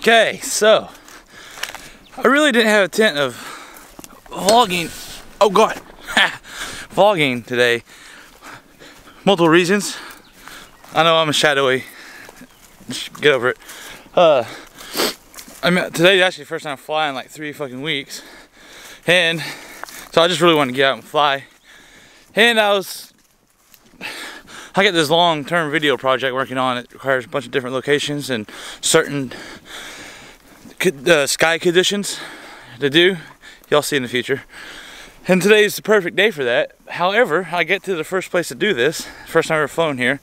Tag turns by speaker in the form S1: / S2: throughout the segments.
S1: Okay, so I really didn't have a tent of vlogging. Oh God, vlogging today. Multiple reasons. I know I'm a shadowy. Get over it. Uh, I mean, today's actually the first time flying like three fucking weeks, and so I just really wanted to get out and fly. And I was, I got this long-term video project working on. It requires a bunch of different locations and certain uh, sky conditions to do. Y'all see in the future. And today is the perfect day for that. However, I get to the first place to do this, first time I've ever flown here,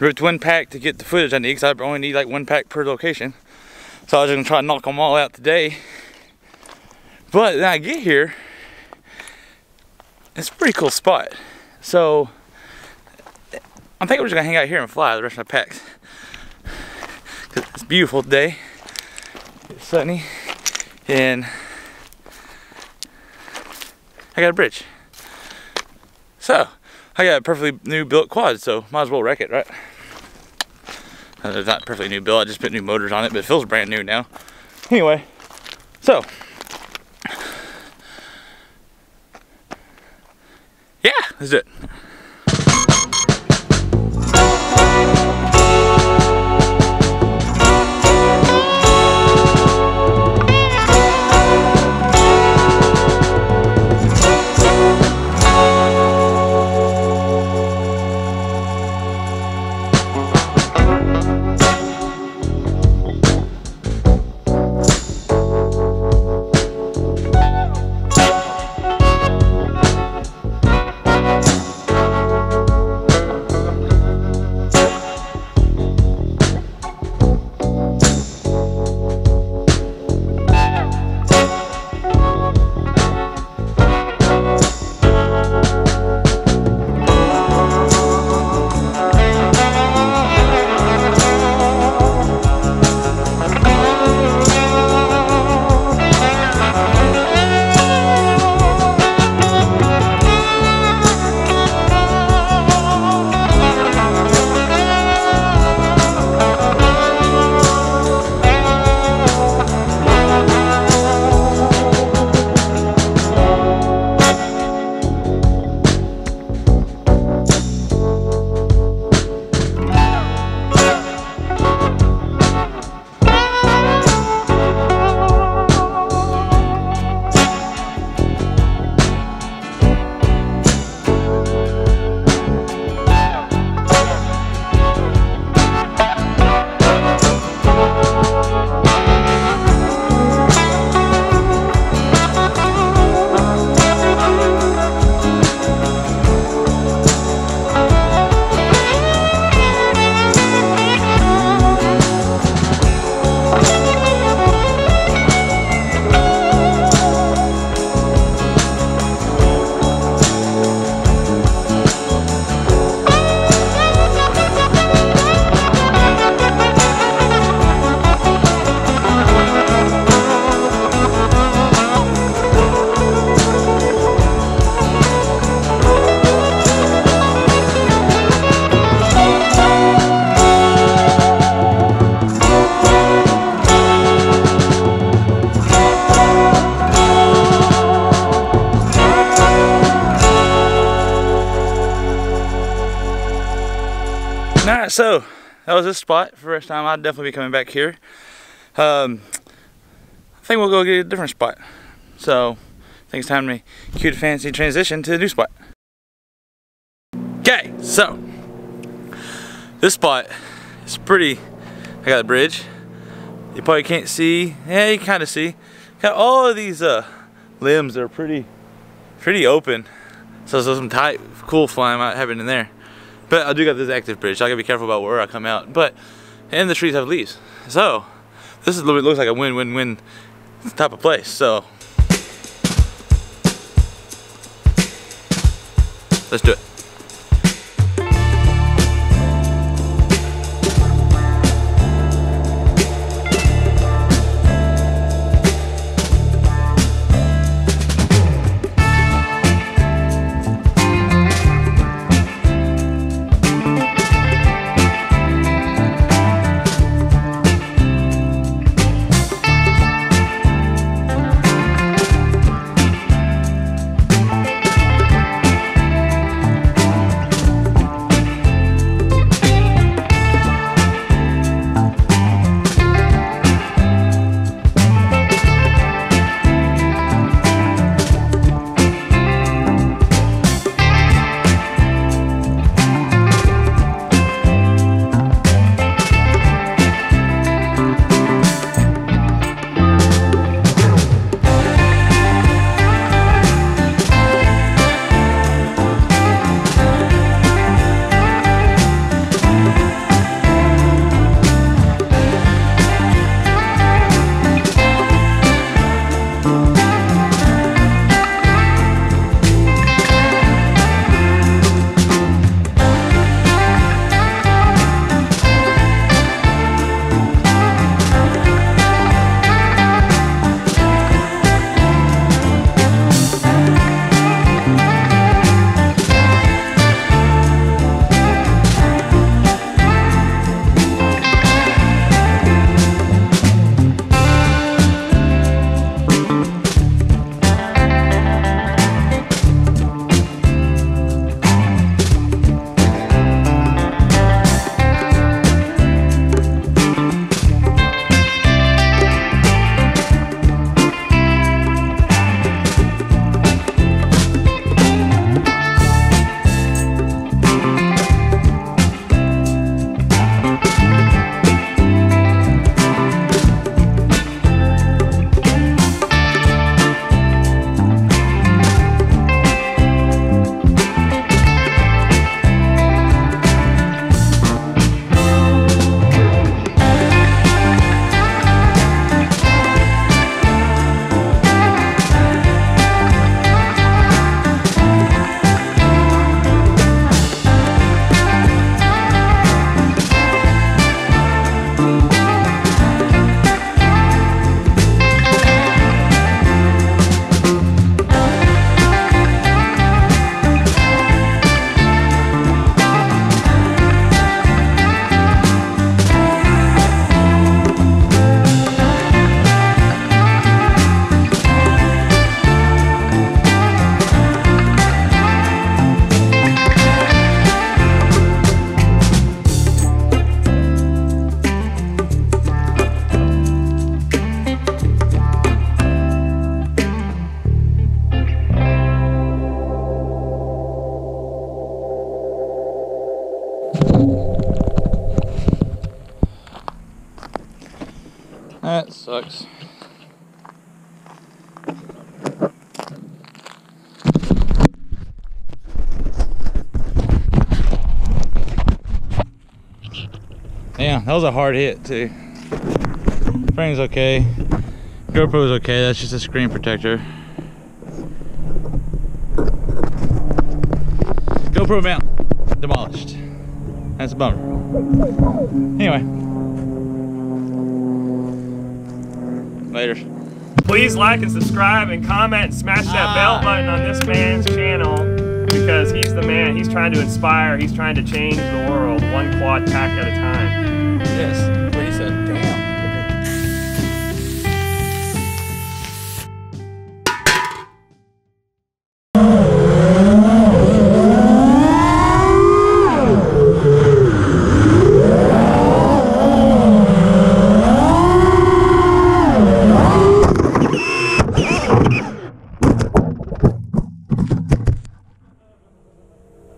S1: ripped one pack to get the footage I need because I only need like one pack per location. So I was gonna try to knock them all out today. But then I get here, it's a pretty cool spot. So I'm thinking we're just gonna hang out here and fly the rest of my packs. It's beautiful today sunny, and I got a bridge. So, I got a perfectly new built quad, so might as well wreck it, right? Uh, it's not perfectly new built, I just put new motors on it, but it feels brand new now. Anyway, so, yeah, do it. Alright, so that was this spot. First time, I'd definitely be coming back here. Um, I think we'll go get a different spot. So, I think it's time to cue the fancy transition to the new spot. Okay, so this spot is pretty. I got a bridge. You probably can't see. Yeah, you kind of see. Got all of these uh, limbs that are pretty, pretty open. So there's some tight, cool flying might happen in there. But I do got this active bridge, so I gotta be careful about where I come out. But, and the trees have leaves. So, this is looks like a win-win-win type of place. So, let's do it. Sucks. Yeah, that was a hard hit too. Frame's okay. GoPro's okay, that's just a screen protector. GoPro mount, demolished. That's a bummer. Anyway. Later.
S2: Please like and subscribe and comment and smash that bell ah. button on this man's channel because he's the man. He's trying to inspire. He's trying to change the world one quad pack at a time.
S1: Yes,